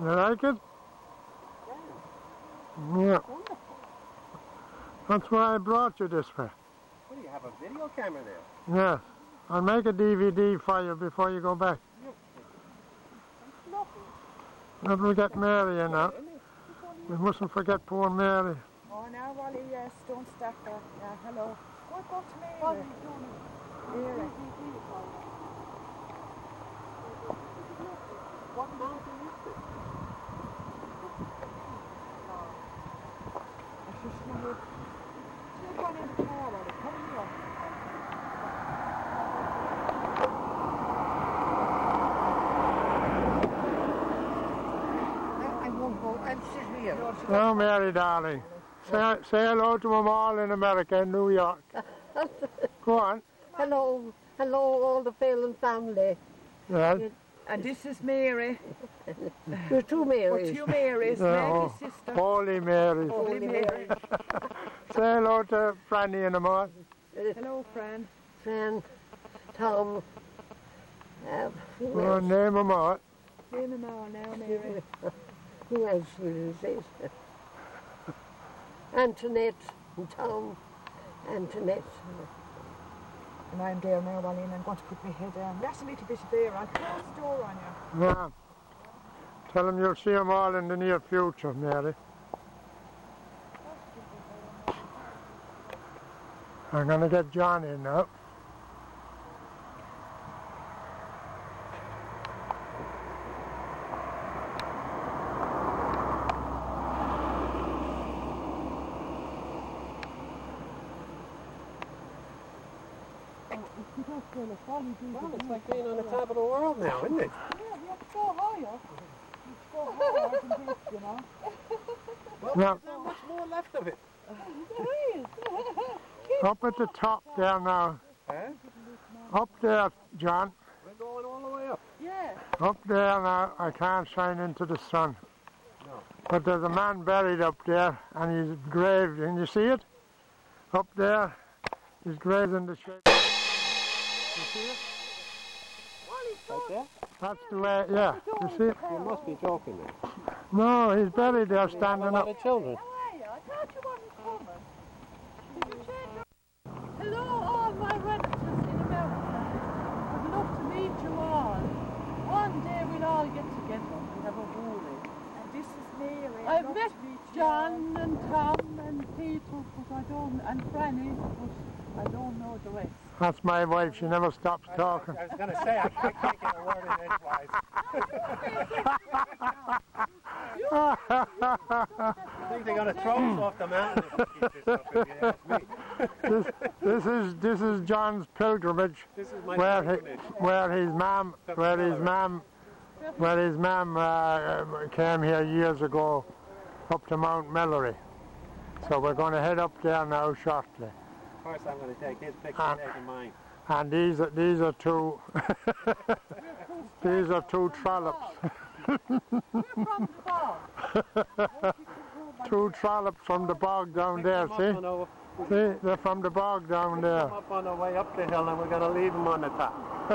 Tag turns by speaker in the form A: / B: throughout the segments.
A: You like it? Yeah. That's why I brought you this way.
B: What do you have a video camera there?
A: Yes. I'll make a DVD for you before you go back. Then we'll get Mary in now. We mustn't forget poor Mary.
C: Oh, now, Wally, yes, don't stop there. Yeah, hello. Go, go to Mary. Mary.
B: What mountain is this?
C: I just wondered, you're going in the car, Wally, come here.
B: I won't go. I'll sit here.
A: Oh, Mary, darling. Say, say hello to them all in America, in New York. Go on.
D: Hello, hello, all the Phelan family.
A: Yes.
C: And this is Mary.
D: There's two
C: Or
D: Marys.
C: two Marys,
A: Oh,
C: Mary's sister.
A: Holy Mary.
C: Holy Mary.
A: Say hello to Franny in the morning.
C: Hello, Fran.
D: Fran, Tom. Uh, who,
A: Oh, name them all.
C: Name them all now, Mary.
D: who else will you say? Antoinette and Tom. Antoinette.
C: And I'm there now, Wally, and I'm going to put my head down. Rest a little bit there. I'll close the door on you.
A: Yeah. Tell them you'll see them all in the near future, Mary. I'm going to get John in now.
B: Well, it's like being on the top of the world now, isn't it?
C: Yeah, you have to Go higher. Go higher than this, you know.
B: Well,
A: Yeah.
B: there's not much more left of it.
A: Up at the top there now.
B: Huh?
A: Up there, John.
B: We're going all the way up.
C: Yeah.
A: Up there now. I can't shine into the sun.
B: No.
A: But there's a man buried up there, and he's graved. Can you see it? Up there, he's graved in the shape. You see it?
B: Right there?
A: That's the way. Yeah. You see it?
B: You must be joking there.
A: No, he's buried there,
B: You
A: standing up.
B: of children.
E: Hello, all my relatives in America. I'd love to meet you all. One day we'll all get together and have a hoolie.
C: And this is Mary.
E: I've met
C: to
E: John and Tom and Peter, but I don't, and Franny, but I don't know the rest.
A: That's my wife. She never stops talking.
B: I was going to say, I, I can't get a word in edgewise. I think they're going to throw us off the mountain if this you
A: this, this is this is John's pilgrimage,
B: This is my
A: where he, where his mom, where his mom, where his mom uh, came here years ago, up to Mount Melleray. So we're going to head up there now shortly.
B: Of course, I'm going to take his picture, taking mine.
A: And these are these are two these are two trollops,
E: We're from the bog.
A: two trollops from the bog down there. See,
B: our-
A: see, they're from the bog down there.
B: up on our way up the hill and we're going to leave them on the top.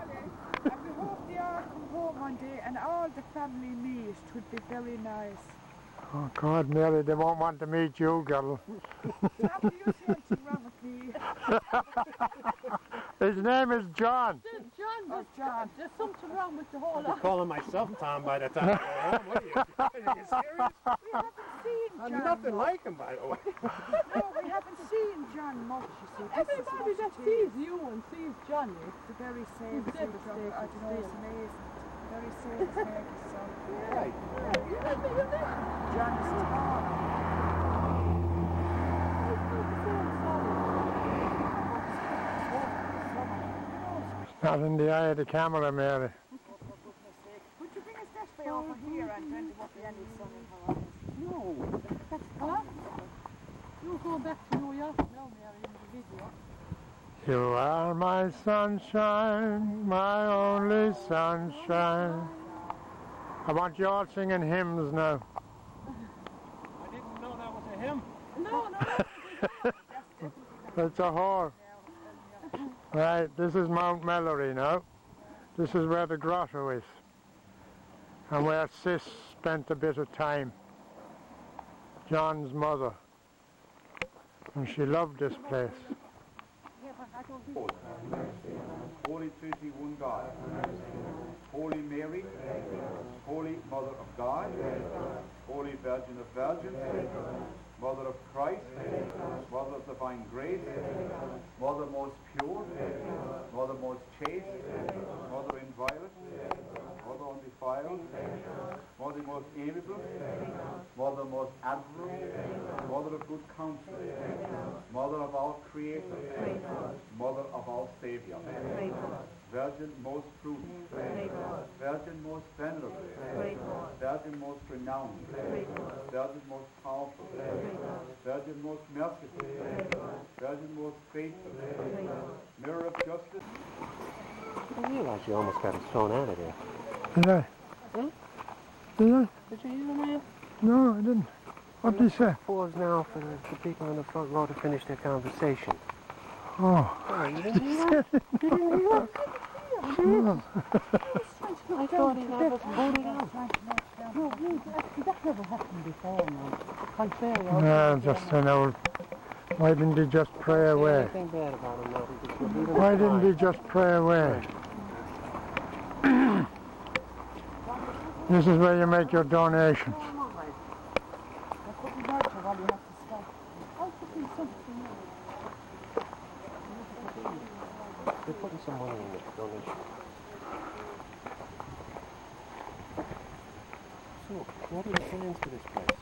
C: And eh, we hope they all come home one day and all the family meet. It would be very nice.
A: Oh God, Mary, they won't want to meet you, girl.
C: How do you say something wrong with me?
A: His name is John.
E: John,
C: Oh, John.
E: there's something wrong with the whole
B: I'll be calling myself Tom by the time I go home. What are you, are you serious?
C: Seen
B: I'm
C: John
B: nothing
C: much.
B: like him, by the way.
C: No, we haven't seen John much, you see. This
E: Everybody
C: what
E: that sees you and sees Johnny, It's
C: The very same
E: He's
C: thing.
E: devastated
C: I don't know, it's amazing. Very same as
B: Right.
C: John tall.
A: Not in the eye of the camera, Mary.
C: Would you bring us that way over here and then there won't be any sun in her eyes?
E: No, that's huh? You go back to New York now, Mary, in the video.
A: You are my sunshine, my only sunshine. I want you all singing hymns now.
B: I didn't know that was a hymn.
E: No, no,
A: It's a whore. Right, this is Mount Melleray now. This is where the grotto is. and where Sis spent a bit of time. John's mother. And she loved this place.
F: Holy Trinity, one God. Holy Mary, Holy Mother of God, Holy Virgin of Virgins, Mother of Christ, Mother of Divine Grace, Mother most pure, Mother most chaste, Mother inviolate, Mother undefiled, Mother most amiable, Mother most admirable, Mother of good counsel, Mother of our Creator, Mother of our Savior, Virgin most prudent, Virgin most venerable, Virgin most renowned, Virgin most powerful, Virgin most merciful, Virgin most faithful, Mirror of justice,
B: I realize you almost got us thrown out of there.
A: Did I?
B: Hmm?
A: Did I?
B: Did you hear the man?
A: No, I didn't. What did he say?
B: Pause now for the, the people on the front row to finish their conversation.
A: Oh.
B: Oh, you didn't hear that? You didn't hear that?
A: no.
B: I thought he'd have us voted out.
E: No, we- actually, that never happened before now. Contrary,
A: No, just an old. Why didn't he just pray away?
B: Anything bad about him now. He just leave him
A: Why didn't he just pray away? This is where you make your donations.
B: They're putting some money in the donation. So, what are the plans for this place?